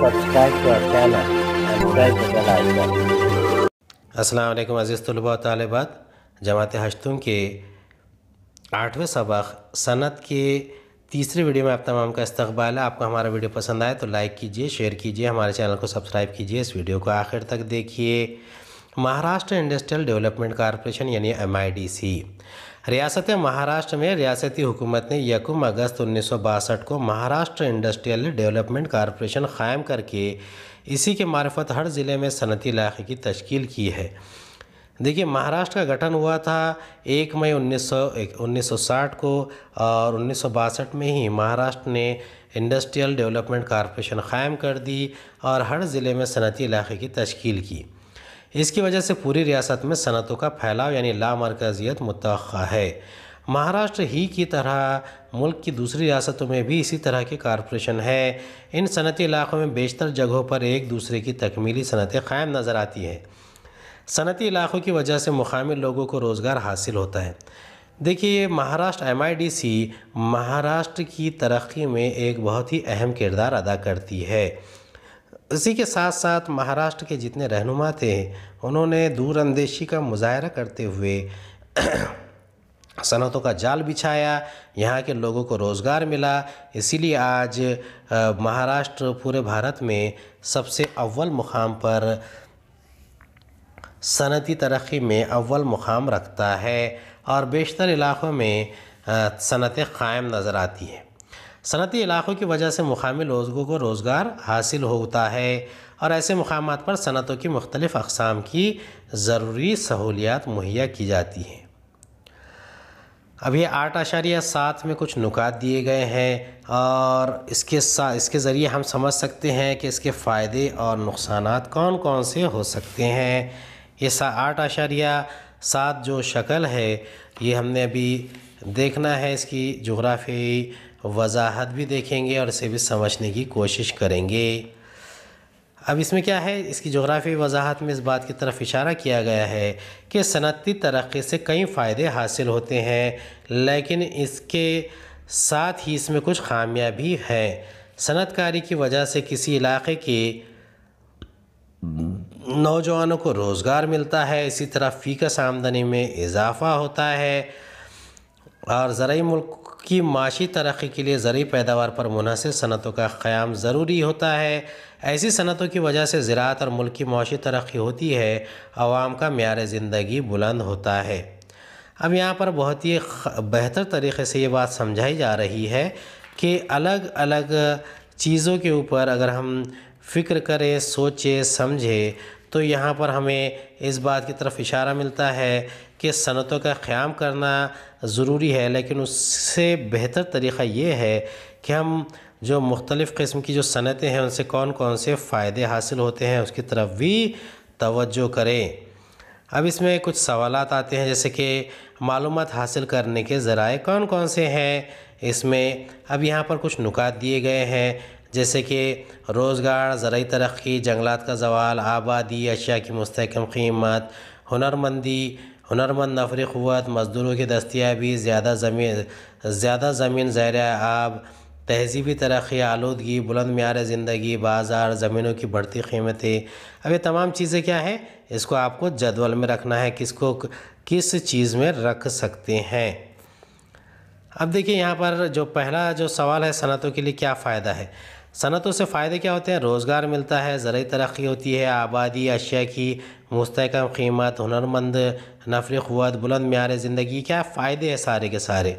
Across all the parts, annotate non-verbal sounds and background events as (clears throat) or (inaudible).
subscribe to our channel and press अज़ीज़ तलबा जमात हश्तुम के आठवें सबक, सनत के तीसरे वीडियो में आप तमाम का इस्तकबाल है। आपको हमारा वीडियो पसंद आए तो लाइक कीजिए शेयर कीजिए, हमारे चैनल को सब्सक्राइब कीजिए, इस वीडियो को आखिर तक देखिए। महाराष्ट्र इंडस्ट्रियल डेवलपमेंट कॉरपोरेशन यानी एम रियासत महाराष्ट्र में रियासती हुकूमत ने यकम अगस्त उन्नीस सौ बासठ को महाराष्ट्र इंडस्ट्रियल डेवलपमेंट कॉरपोरेशन क़ायम करके इसी के मार्फत हर ज़िले में सनती इलाके की तश्कील की है। देखिए, महाराष्ट्र का गठन हुआ था एक मई उन्नीस सौ उन्नीस सौ साठ को और उन्नीस सौ बासठ में ही महाराष्ट्र ने इंडस्ट्रियल डेवलपमेंट कॉरपोरेशन क़ायम कर दी और हर ज़िले में सनती इलाके की तश्कील की। इसकी वजह से पूरी रियासत में सनतों का फैलाव यानी लामरकजियत मुतव है। महाराष्ट्र ही की तरह मुल्क की दूसरी रियासतों में भी इसी तरह के कॉरपोरेशन है। इन सनती इलाक़ों में बेशतर जगहों पर एक दूसरे की तकमीली सनतें क़ायम नज़र आती हैं। सनती इलाक़ों की वजह से मुकामी लोगों को रोज़गार हासिल होता है। देखिए महाराष्ट्र एमआईडीसी महाराष्ट्र की तरक्की में एक बहुत ही अहम किरदार अदा करती है। इसी के साथ साथ महाराष्ट्र के जितने रहनुमा थे उन्होंने दूरअंदेशी का मुजाहरा करते हुए सनतों का जाल बिछाया, यहाँ के लोगों को रोज़गार मिला। इसीलिए आज महाराष्ट्र पूरे भारत में सबसे अव्वल मुकाम पर सनती तरक्की में अव्वल मुकाम रखता है और बेशतर इलाक़ों में सनतें क़ायम नज़र आती हैं। सनती इलाक़ों की वजह से मुकामी लोगों को रोज़गार हासिल होता है और ऐसे मकाम पर सनतों की मुख्तलिफ़ अकसाम की ज़रूरी सहूलियात मुहैया की जाती हैं। ये आठ आशारिया सात में कुछ नुकात दिए गए हैं और इसके साथ इसके ज़रिए हम समझ सकते हैं कि इसके फ़ायदे और नुकसान कौन कौन से हो सकते हैं। ये सा, आठ आशारिया सात जो शक्ल है, ये हमने अभी देखना है, इसकी जोग्राफ़ी वजाहत भी देखेंगे और इसे भी समझने की कोशिश करेंगे। अब इसमें क्या है? इसकी जोग्राफ़ी वजाहत में इस बात की तरफ़ इशारा किया गया है कि सनती तरक्की से कई फ़ायदे हासिल होते हैं, लेकिन इसके साथ ही इसमें कुछ खामियाँ भी हैं। सनतकारी की वजह से किसी इलाके के नौजवानों को रोज़गार मिलता है, इसी तरह फ़ीकस आमदनी में इजाफ़ा होता है और ज़रूरी मुल्क की माशी तरक्की के लिए ज़रूरी पैदावार पर मुनसर सनतों का क़्याम ज़रूरी होता है। ऐसी सनतों की वजह से ज़रात और मुल्क की माशी तरक्की होती है आवाम का म्यार ज़िंदगी बुलंद होता है। अब यहाँ पर बहुत ही बेहतर तरीके से ये बात समझाई जा रही है कि अलग अलग चीज़ों के ऊपर अगर हम फ़िक्र करें, सोचें, समझें तो यहाँ पर हमें इस बात की तरफ़ इशारा मिलता है कि सनतों का क़्याम करना ज़रूरी है, लेकिन उससे बेहतर तरीक़ा ये है कि हम जो मुख्तलिफ़ किस्म की जो सनतें हैं, उनसे कौन कौन से फ़ायदे हासिल होते हैं, उसकी तरफ़ भी तवज्जो करें। अब इसमें कुछ सवाल आते हैं, जैसे कि मालूम हासिल करने के ज़राए कौन कौन से हैं? इसमें अब यहाँ पर कुछ नुकात दिए गए हैं, जैसे कि रोज़गार ज़रूरी तरक्की, जंगलात का जवाल, आबादी, अशिया की मस्तकम कीमत, हुनरमंदी हुनरमंद नफरी क़वत, मज़दूरों की दस्तियाबी ज़्यादा ज़मीन ज़्यादा ज़मीन ज़ैर आब तहजीबी तरक्की, आलूदगी, बुलंद म्यार ज़िंदगी, बाज़ार, ज़मीनों की बढ़ती कीमतें। अब ये तमाम चीज़ें क्या हैं? इसको आपको जदवल में रखना है, किसको, किस चीज़ में रख सकते हैं? अब देखिए, यहाँ पर जो पहला जो सवाल है, सनतों के लिए क्या फ़ायदा है? सनतों से फ़ायदे क्या होते हैं? रोज़गार मिलता है ज़रूरी तरक्की होती है, आबादी, अशिया की मुस्तकम कीमत, हुनरमंद, नफरी क़वत, बुलंद म्यार, ज़िंदगी, क्या फ़ायदे हैं सारे के सारे?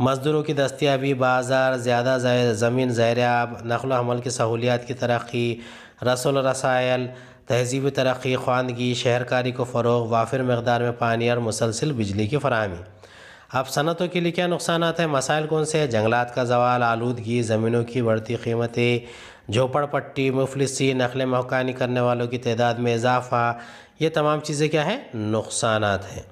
मज़दूरों की दस्तियाबी, बाज़ार, ज़्यादा ज़मीन ज़ैराब नकल हमल की सहूलियात की तरक्की, रसोल रसायल, तहजीबी तरक्की, ख़वानगी, शहरकारी को फ़रोग, वाफिर मकदार में पानी और मुसलसल बिजली की फरहमी। अब सनतों के लिए क्या नुकसान हैं? मसाइल कौन से हैं? जंगलात का जवाल आलूदगी ज़मीनों की बढ़ती कीमतें झोपड़पट्टी मुफलिसी नकल मकानी करने वालों की तादाद में इजाफ़ा, ये तमाम चीज़ें क्या हैं? नुकसान हैं।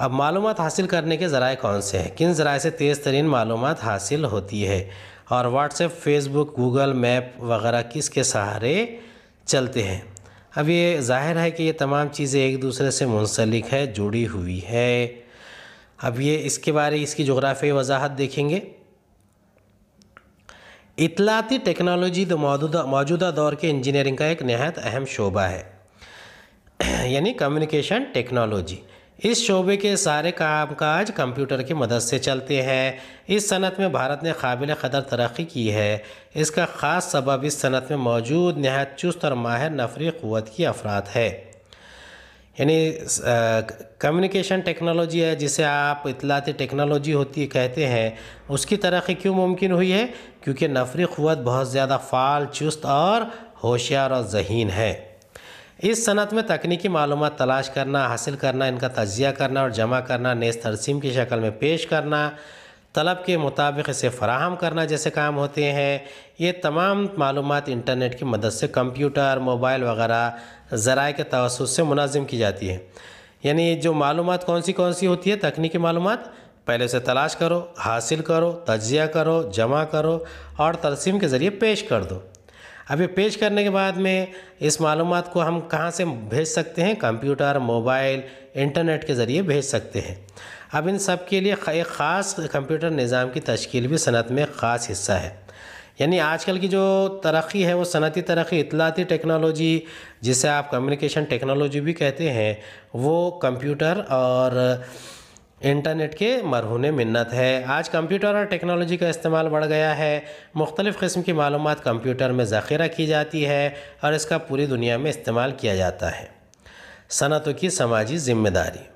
अब मालूम हासिल करने के ज़राए कौन से हैं? किन ज़राए से तेज़ तरीन मालूम हासिल होती है? और व्हाट्सएप, फेसबुक, गूगल मैप वगैरह किस के सहारे चलते हैं? अब ये ज़ाहिर है कि ये तमाम चीज़ें एक दूसरे से मुंसलिक है, जुड़ी हुई है। अब ये इसके बारे, इसकी जोग्राफ़ी वजाहत देखेंगे। इतलाती टेक्नोलॉजी तो मौजूदा मौजूदा दौर के इंजीनियरिंग का एक नहायत अहम शोबा है। (clears throat) यानी कम्युनिकेशन टेक्नोलॉजी। इस शोबे के सारे कामकाज कंप्यूटर की मदद से चलते हैं। इस सनत में भारत ने काबिल कदर तरक्की की है। इसका ख़ास सबब इस सनत में मौजूद नहायत चुस्त और माहिर नफरी क़वत की अफराद है। यानी कम्युनिकेशन टेक्नोलॉजी है, जिसे आप इतलाती टेक्नोलॉजी होती है कहते हैं, उसकी तरक्की क्यों मुमकिन हुई है? क्योंकि नफरी क़वत बहुत ज़्यादा फ़ाल, चुस्त और होशियार और जहीन है। इस सनत में तकनीकी मालूम तलाश करना, हासिल करना, इनका तजिया करना और जमा करना नेस तरसीम की शक्ल में पेश करना, तलब के मुताबिक इसे फ़राहम करना जैसे काम होते हैं। ये तमाम मालूम इंटरनेट की मदद से कंप्यूटर, मोबाइल वगैरह ज़राए के तवसत से मुनज़म की जाती है। यानी जो मालूम कौन सी कौन सी होती है? तकनीकी मालूम पहले से तलाश करो, हासिल करो, तजिया करो, जमा करो और तरसीम के ज़रिए पेश कर दो। अभी पेश करने के बाद में इस मालूम को हम कहाँ से भेज सकते हैं? कंप्यूटर, मोबाइल, इंटरनेट के ज़रिए भेज सकते हैं। अब इन सब के लिए एक ख़ास कंप्यूटर निज़ाम की तश्कील भी सनत में ख़ास हिस्सा है। यानी आजकल की जो तरक्की है, वो सनती तरक्की, इतलाती टेक्नोलॉजी, जिसे आप कम्युनिकेशन टेक्नोलॉजी भी कहते हैं, वो कंप्यूटर और इंटरनेट के मरहून मिन्नत है। आज कंप्यूटर और टेक्नोलॉजी का इस्तेमाल बढ़ गया है। मुख्तलिफ़ किस्म की मालूम कंप्यूटर में ज़ख़ीरा की जाती है और इसका पूरी दुनिया में इस्तेमाल किया जाता है। सनतों की समाजी ज़िम्मेदारी।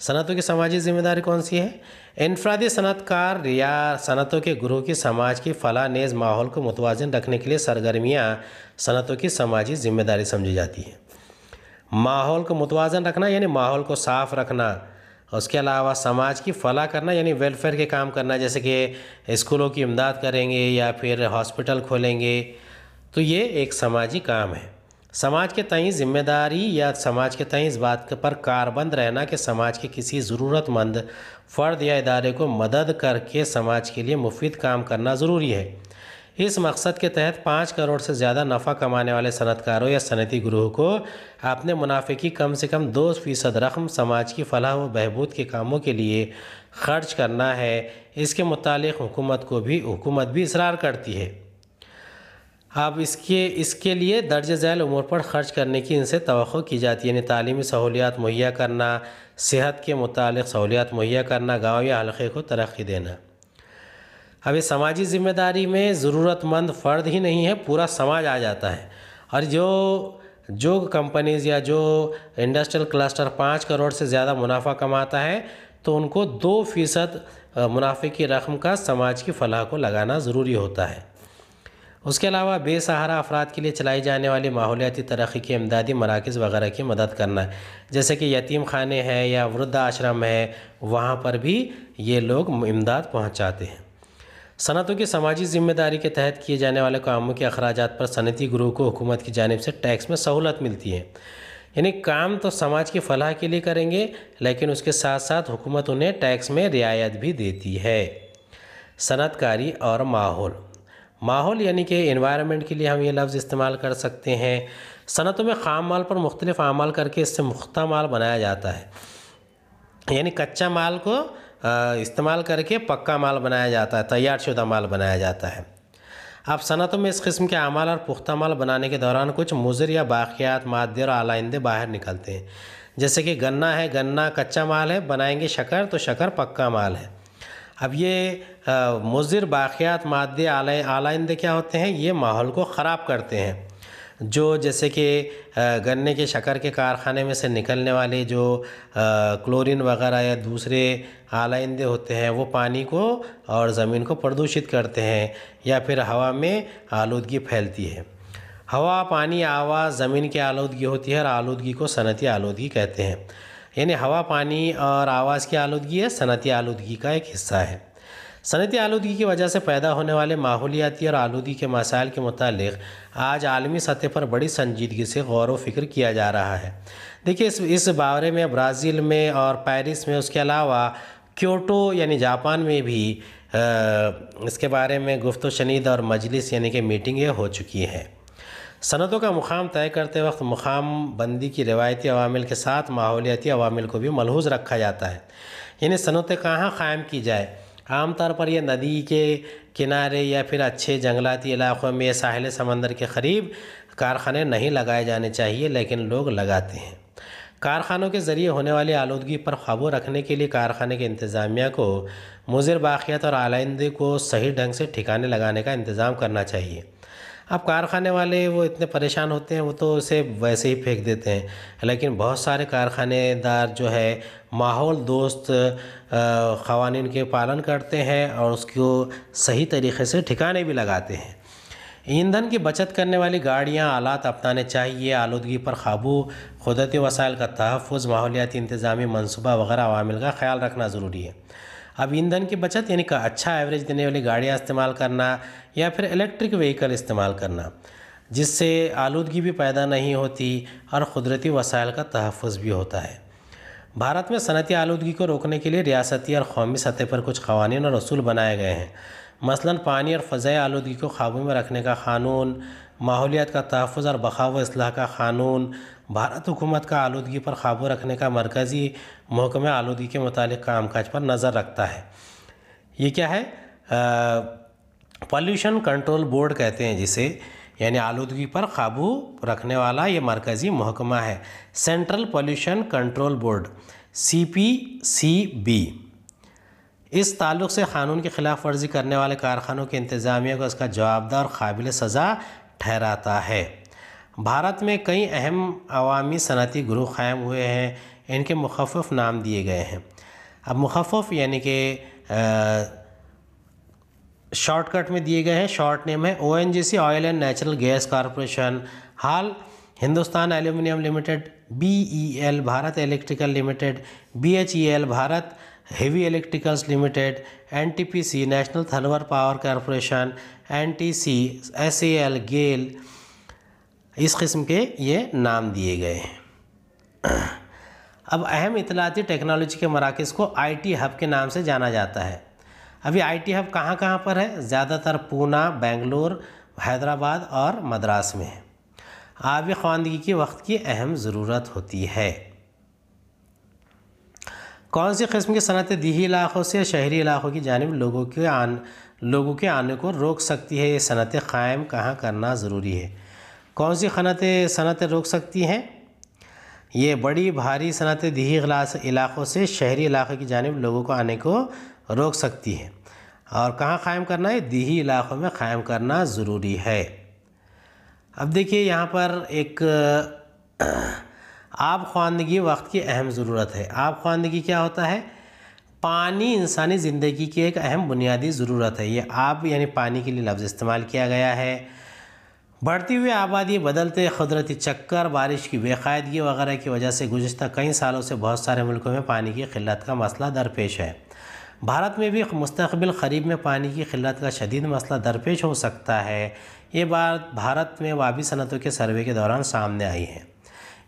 सनतों की समाजी ज़िम्मेदारी कौन सी है? इनफरादी सनतकार या सनतों के गुरु की समाज की फला नेज़ माहौल को मुतवाजन रखने के लिए सरगर्मियाँ सनतों की समाजी ज़िम्मेदारी समझी जाती हैं। माहौल को मुतवाजन रखना, यानी माहौल को साफ़ रखना उसके अलावा समाज की फ़लाह करना, यानी वेलफेयर के काम करना, जैसे कि स्कूलों की इमदाद करेंगे या फिर हॉस्पिटल खोलेंगे तो ये एक समाजी काम है। समाज के तई ज़िम्मेदारी या समाज के तई इस बात पर कारबंद रहना कि समाज के किसी ज़रूरतमंद फ़र्द या इदारे को मदद करके समाज के लिए मुफीद काम करना ज़रूरी है। इस मकसद के तहत पाँच करोड़ से ज़्यादा नफ़ा कमाने वाले सनतकारों या सनती ग्रोह को अपने मुनाफे की कम से कम दो फ़ीसद रकम समाज की फलाह व बहबूद के कामों के लिए खर्च करना है। इसके मुतालिक हुकूमत को भी, हुकूमत भी इसरार करती है। अब इसके इसके लिए दर्ज झैल उमूर पर ख़र्च करने की इनसे तो की जाती है। यानी तालीमी सहूलियात मुहैया करना, सेहत के मुतल सहूलियात मुहैया करना, गाँव या हल्के को तरक्की देना। अब इस समाजी ज़िम्मेदारी में ज़रूरतमंद फ़र्द ही नहीं है, पूरा समाज आ जाता है। और जो जो कंपनीज़ या जो इंडस्ट्रियल क्लस्टर पाँच करोड़ से ज़्यादा मुनाफा कमाता है तो उनको दो फ़ीसद मुनाफे की रकम का समाज की फलाह को लगाना ज़रूरी होता है। उसके अलावा बेसहारा अफराद के लिए चलाई जाने वाली माहौलियाती तरक्की के इमदादी मराकज़ वगैरह की मदद करना जैसे कि यतीम खाने हैं या वृद्ध आश्रम है, वहाँ पर भी ये लोग इमदाद पहुँचाते हैं। सनतों की समाजी ज़िम्मेदारी के तहत किए जाने वाले कामों के अखराज पर सनती ग्रोह को हुकूमत की जानब से टैक्स में सहूलत मिलती है। यानी काम तो समाज की फलाह के लिए करेंगे, लेकिन उसके साथ साथ हुकूमत उन्हें टैक्स में रियायत भी देती है। सनतकारी और माहौल। माहौल यानी कि इन्वायरमेंट के लिए हम ये लफ्ज़ इस्तेमाल कर सकते हैं। सनतों में ख़ाम माल पर मुख्तलिफ़ अमाल करके इससे मुख्ता माल बनाया जाता है। यानी कच्चा माल को इस्तेमाल करके पक्का माल बनाया जाता है, तैयार शुदा माल बनाया जाता है। अब सनतों में इस किस्म के अमाल और पुख्ता माल बनाने के दौरान कुछ मुजर या बाक़ियात मादे और आलाइंदे बाहर निकलते हैं। जैसे कि गन्ना है, गन्ना कच्चा माल है, बनाएँगे शकर तो शक्कर पक्का माल है। अब ये मुजर, बाक़ियात, मादे आलाइंदे क्या होते हैं? ये माहौल को ख़राब करते हैं। जो जैसे कि गन्ने के शक्कर के कारखाने में से निकलने वाले जो क्लोरीन वगैरह या दूसरे आलाइंदे होते हैं, वो पानी को और ज़मीन को प्रदूषित करते हैं या फिर हवा में आलूदगी फैलती है। हवा, पानी, आवाज़, ज़मीन की आलूदगी होती है और आलूदगी को सनती आलूदगी कहते हैं। यानी हवा, पानी और आवाज़ की आलूदगी है सनती आलूदगी का एक हिस्सा है। सनती आलूदगी की वजह से पैदा होने वाले माहौलियाती और आलूदगी के मसाइल के मुतालिक आज आलमी सतह पर बड़ी संजीदगी से गौर व फ़िक्र किया जा रहा है। देखिए इस इस बारे में ब्राज़ील में और पेरिस में उसके अलावा क्योटो यानी जापान में भी आ, इसके बारे में गुफ्त शनीद और मजलिस यानी कि मीटिंगें हो चुकी हैं। सनतों का मुकाम तय करते वक्त मुकाम बंदी की रवायती अवामिल के साथ माहौलियाती अवामिल को भी मलहूज़ रखा जाता है। यानी सनतें कहाँ क़ायम की जाए? आमतौर पर यह नदी के किनारे या फिर अच्छे जंगलाती इलाक़ों में साहिल समंदर के करीब कारखाने नहीं लगाए जाने चाहिए, लेकिन लोग लगाते हैं। कारखानों के ज़रिए होने वाली आलूदगी पर काबू रखने के लिए कारखाने के इंतज़ामिया को मुजिर बाक़ियात और आलाइंदे को सही ढंग से ठिकाने लगाने का इंतज़ाम करना चाहिए। अब कारखाने वाले वो इतने परेशान होते हैं, वो तो उसे वैसे ही फेंक देते हैं। लेकिन बहुत सारे कारखानेदार जो है, माहौल दोस्त क़वानीन के पालन करते हैं और उसको सही तरीके से ठिकाने भी लगाते हैं। ईंधन की बचत करने वाली गाड़ियाँ, आलात अपनाने चाहिए, आलूदगी पर काबू, कुदरती वसाइल का तहफ़ माहौलियाती इंतज़ामी मनसूबा वगैरह, अवामिल का ख्याल रखना ज़रूरी है। अब ईंधन की बचत, यानी का अच्छा एवरेज देने वाली गाड़ियाँ इस्तेमाल करना या फिर इलेक्ट्रिक व्हीकल इस्तेमाल करना, जिससे आलूदगी भी पैदा नहीं होती और कुदरती वसाइल का तहफ़ भी होता है। भारत में सनती आलूदगी को रोकने के लिए रियासती और कौमी सतह पर कुछ कवानीन और असूल बनाए गए हैं। मसलन पानी और फ़ज़ाई आलूदगी को काबू में रखने का क़ानून, माहौलियात का तहफ़ और बखाव असलाह का क़ानून भारत हुकूमत का आलूदगी पर काबू रखने का मरकज़ी महकमे आलूदगी के मुतालिक काम काज पर नज़र रखता है। ये क्या है? पॉल्यूशन कंट्रोल बोर्ड कहते हैं जिसे, यानी आलूदगी पर काबू रखने वाला ये मरकज़ी महकमा है। Central pollution control board C P C B इस ताल्लुक़ से क़ानून की ख़िलाफ़ वर्जी करने वाले कारखानों के इंतज़ामिया को इसका जवाबदार काबिल सज़ा ठहराता है। भारत में कई अहम अवामी सनती ग्रुप क़ायम हुए हैं, इनके मुखफ़ नाम दिए गए हैं। अब मुखफ़ यानी कि शॉर्टकट में दिए गए हैं। शॉर्ट नेम है O N G C oil and natural gas corporation hall Hindustan aluminium limited B E L Bharat electrical limited B H E L Bharat heavy electricals limited N T P C national thermal power corporation N T C S A L GAIL इस किस्म के ये नाम दिए गए हैं। अब अहम इतलाती टेक्नोलॉजी के मराकज़ को आईटी हब के नाम से जाना जाता है। अभी आईटी हब कहाँ कहाँ पर है? ज़्यादातर पूना, बेंगलोर, हैदराबाद और मद्रास में है। आबी खानदगी के वक्त की अहम ज़रूरत होती है। कौन सी किस्म की सनत दीही इलाक़ों से शहरी इलाक़ों की जानब लोगों के आन, लोगों के आने को रोक सकती है? ये सनतें क़ायम कहाँ करना ज़रूरी है? कौन सी खनतें, सनतें रोक सकती हैं? ये बड़ी, भारी सनतें दही इलाक़ों से शहरी इलाक़े की जानब लोगों को आने को रोक सकती हैं। और कहाँ क़ायम करना है? दही इलाक़ों में क़ायम करना ज़रूरी है। अब देखिए, यहाँ पर एक आब ख्वानदगी वक्त की अहम ज़रूरत है। आब ख्वानदगी क्या होता है? पानी इंसानी ज़िंदगी की एक अहम बुनियादी ज़रूरत है। ये आब यानी पानी के लिए लफ्ज़ इस्तेमाल किया गया है। बढ़ती हुई आबादी बदलते कुदरती चक्कर, बारिश की बेकायदगी वगैरह की वजह से गुज्त कई सालों से बहुत सारे मुल्कों में पानी की किल्लत का मसला दरपेश है। भारत में भी मुस्तबिल करीब में पानी की किल्लत का शदीद मसला दरपेश हो सकता है। ये बात भारत में वाबी सनतों के सर्वे के दौरान सामने आई है।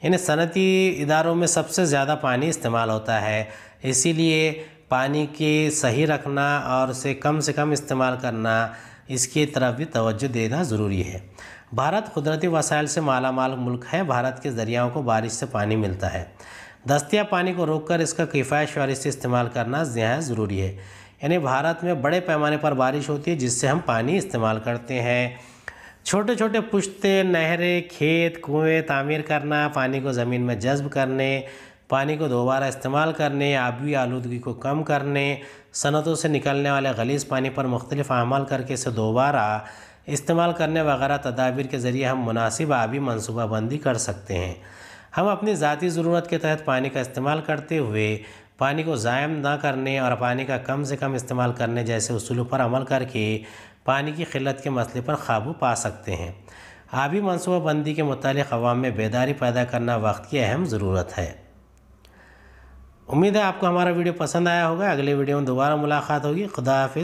इन सनती इदारों में सबसे ज़्यादा पानी इस्तेमाल होता है। इसीलिए पानी के सही रखना और उसे कम से कम इस्तेमाल करना, इसकी तरफ़ भी तवज्जो देना ज़रूरी है। भारत कुदरती वसाइल से माला माल मुल्क है। भारत के दरियाओं को बारिश से पानी मिलता है। दस्तिया पानी को रोककर इसका किफ़ायत शुरी से इस्तेमाल करना नहायत ज़रूरी है। यानी भारत में बड़े पैमाने पर बारिश होती है, जिससे हम पानी इस्तेमाल करते हैं। छोटे छोटे पुश्ते, नहरें, खेत, कुएँ, तामीर करना, पानी को ज़मीन में जज्ब करने, पानी को दोबारा इस्तेमाल करने, आबी आलूदगी को कम करने, सनतों से निकलने वाले गलीस पानी पर मुख्तलिफ़ अमल करके इसे दोबारा इस्तेमाल करने वगैरह तदाबीर के ज़रिए हम मुनासिब आबी मनसूबाबंदी कर सकते हैं। हम अपनी ज़ाती ज़रूरत के तहत पानी का इस्तेमाल करते हुए पानी को ज़ायम ना करने और पानी का कम से कम इस्तेमाल करने जैसे असूलों पर अमल करके पानी की किल्लत के मसले पर काबू पा सकते हैं। आबी मनसूबाबंदी के मुतालिक अवाम में बेदारी पैदा करना वक्त की अहम ज़रूरत है। उम्मीद है आपको हमारा वीडियो पसंद आया होगा। अगले वीडियो में दोबारा मुलाकात होगी। खुदा हाफि